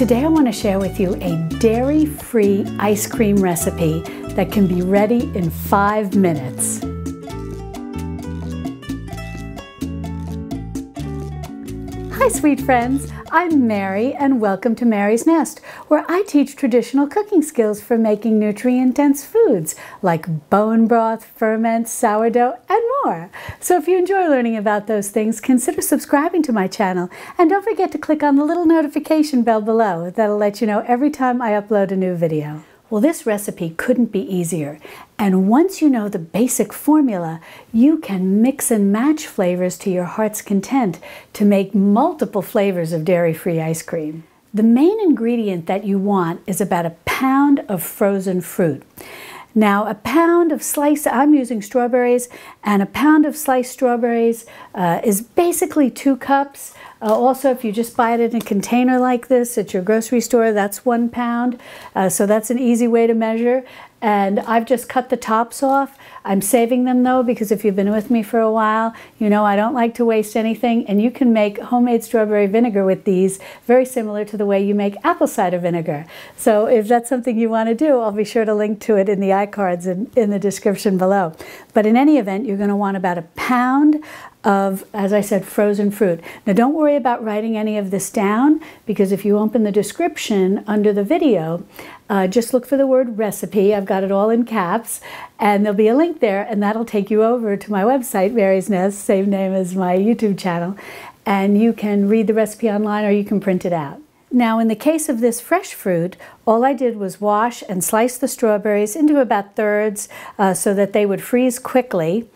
Today I want to share with you a dairy-free ice cream recipe that can be ready in five minutes. Hi sweet friends, I'm Mary and welcome to Mary's Nest, where I teach traditional cooking skills for making nutrient-dense foods like bone broth, ferment, sourdough, and more. So if you enjoy learning about those things, consider subscribing to my channel and don't forget to click on the little notification bell below. That'll let you know every time I upload a new video. Well, this recipe couldn't be easier. And once you know the basic formula, you can mix and match flavors to your heart's content to make multiple flavors of dairy-free ice cream. The main ingredient that you want is about a pound of frozen fruit. Now, a pound of sliced, I'm using strawberries, and a pound of sliced strawberries uh, is basically two cups. Uh, also, if you just buy it in a container like this at your grocery store, that's one pound. Uh, so that's an easy way to measure. And I've just cut the tops off. I'm saving them though, because if you've been with me for a while, you know I don't like to waste anything. And you can make homemade strawberry vinegar with these, very similar to the way you make apple cider vinegar. So if that's something you want to do, I'll be sure to link to it in the iCards and in the description below. But in any event, you're going to want about a pound of, as I said, frozen fruit. Now don't worry about writing any of this down because if you open the description under the video, uh, just look for the word recipe. I've got it all in caps and there'll be a link there and that'll take you over to my website, Mary's Nest, same name as my YouTube channel. And you can read the recipe online or you can print it out. Now, in the case of this fresh fruit, all I did was wash and slice the strawberries into about thirds uh, so that they would freeze quickly.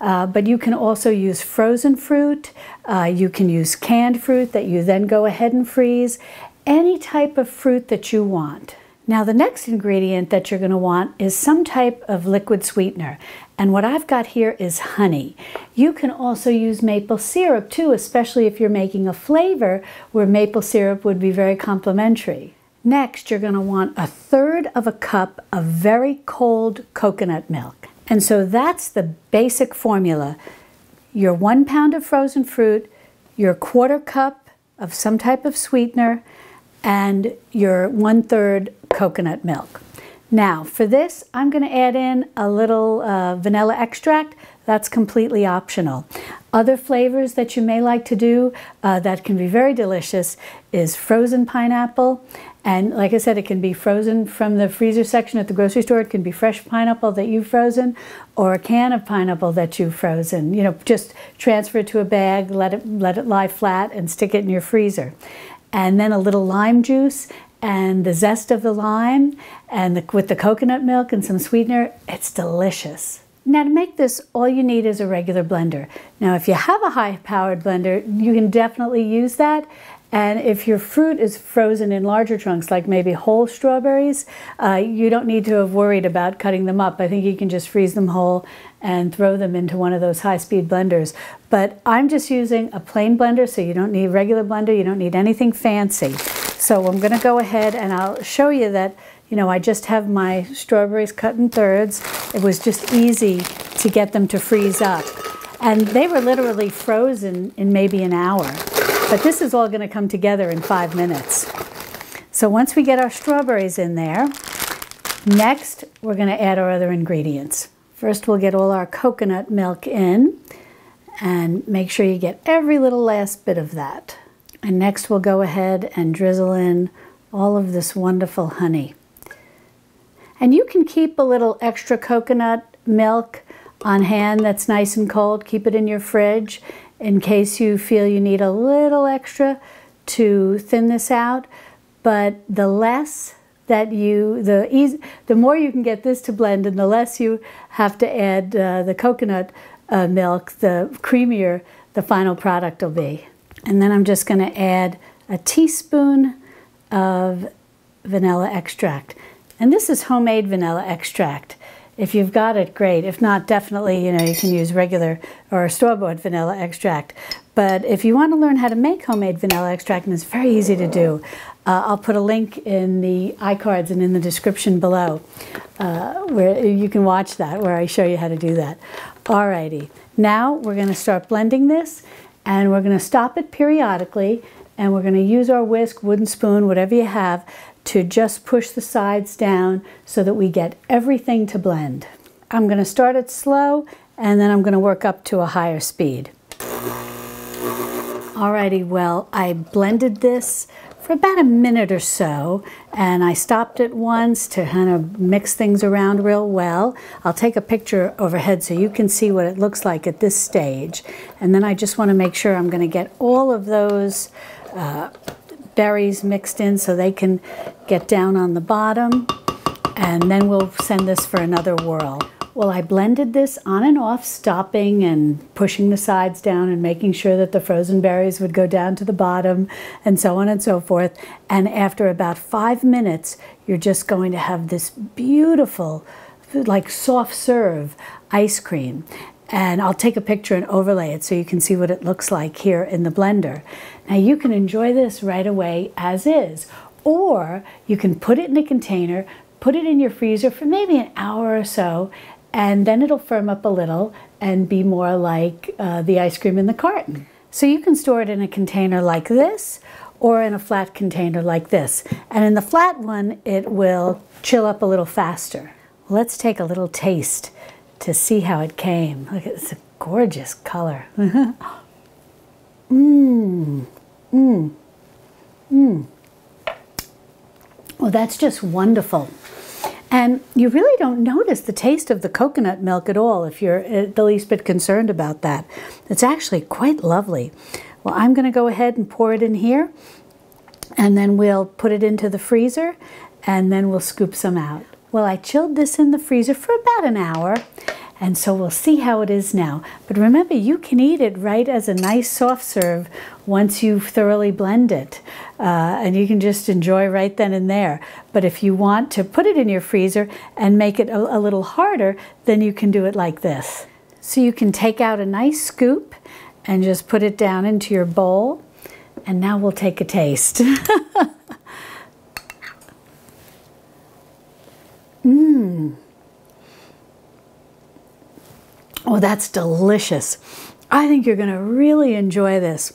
Uh, but you can also use frozen fruit. Uh, you can use canned fruit that you then go ahead and freeze. Any type of fruit that you want. Now the next ingredient that you're going to want is some type of liquid sweetener. And what I've got here is honey. You can also use maple syrup too, especially if you're making a flavor where maple syrup would be very complimentary. Next, you're going to want a third of a cup of very cold coconut milk. And so that's the basic formula. Your one pound of frozen fruit, your quarter cup of some type of sweetener, and your one third coconut milk. Now for this, I'm going to add in a little uh, vanilla extract. That's completely optional. Other flavors that you may like to do uh, that can be very delicious is frozen pineapple. And like I said, it can be frozen from the freezer section at the grocery store. It can be fresh pineapple that you've frozen or a can of pineapple that you've frozen. You know, just transfer it to a bag, let it, let it lie flat and stick it in your freezer and then a little lime juice and the zest of the lime and the, with the coconut milk and some sweetener, it's delicious. Now to make this, all you need is a regular blender. Now if you have a high-powered blender, you can definitely use that. And if your fruit is frozen in larger chunks, like maybe whole strawberries, uh, you don't need to have worried about cutting them up. I think you can just freeze them whole and throw them into one of those high-speed blenders. But I'm just using a plain blender, so you don't need regular blender, you don't need anything fancy. So I'm gonna go ahead and I'll show you that, you know, I just have my strawberries cut in thirds. It was just easy to get them to freeze up. And they were literally frozen in maybe an hour. But this is all gonna come together in five minutes. So once we get our strawberries in there, next we're gonna add our other ingredients. First we'll get all our coconut milk in and make sure you get every little last bit of that. And next we'll go ahead and drizzle in all of this wonderful honey. And you can keep a little extra coconut milk on hand that's nice and cold. Keep it in your fridge in case you feel you need a little extra to thin this out. But the less that you, the, easy, the more you can get this to blend and the less you have to add uh, the coconut uh, milk, the creamier the final product will be. And then I'm just going to add a teaspoon of vanilla extract. And this is homemade vanilla extract. If you've got it, great. If not, definitely, you know, you can use regular or store-bought vanilla extract. But if you want to learn how to make homemade vanilla extract, and it's very easy to do, uh, I'll put a link in the iCards and in the description below uh, where you can watch that, where I show you how to do that. Alrighty, now we're going to start blending this and we're going to stop it periodically and we're going to use our whisk, wooden spoon, whatever you have, to just push the sides down so that we get everything to blend. I'm going to start it slow and then I'm going to work up to a higher speed. Alrighty, well, I blended this for about a minute or so and I stopped it once to kind of mix things around real well. I'll take a picture overhead so you can see what it looks like at this stage. And then I just want to make sure I'm going to get all of those uh, berries mixed in so they can get down on the bottom. And then we'll send this for another whirl. Well, I blended this on and off, stopping and pushing the sides down and making sure that the frozen berries would go down to the bottom and so on and so forth. And after about five minutes, you're just going to have this beautiful, like soft serve ice cream. And I'll take a picture and overlay it so you can see what it looks like here in the blender. Now you can enjoy this right away as is, or you can put it in a container, put it in your freezer for maybe an hour or so, and then it'll firm up a little and be more like uh, the ice cream in the carton. So you can store it in a container like this or in a flat container like this. And in the flat one, it will chill up a little faster. Let's take a little taste to see how it came. Look, it's a gorgeous color. Mmm, mmm, mmm. Well, that's just wonderful. And you really don't notice the taste of the coconut milk at all if you're uh, the least bit concerned about that. It's actually quite lovely. Well, I'm going to go ahead and pour it in here, and then we'll put it into the freezer, and then we'll scoop some out. Well, I chilled this in the freezer for about an hour, and so we'll see how it is now. But remember, you can eat it right as a nice soft serve once you've thoroughly blend it. Uh, and you can just enjoy right then and there. But if you want to put it in your freezer and make it a, a little harder, then you can do it like this. So you can take out a nice scoop and just put it down into your bowl. And now we'll take a taste. Mmm. Oh, that's delicious. I think you're going to really enjoy this.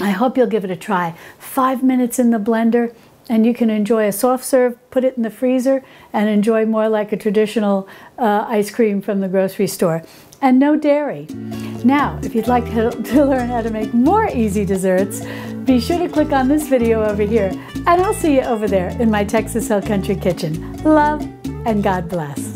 I hope you'll give it a try. Five minutes in the blender and you can enjoy a soft serve, put it in the freezer, and enjoy more like a traditional uh, ice cream from the grocery store. And no dairy. Now, if you'd like to, to learn how to make more easy desserts, be sure to click on this video over here, and I'll see you over there in my Texas Hill Country kitchen. Love and God bless.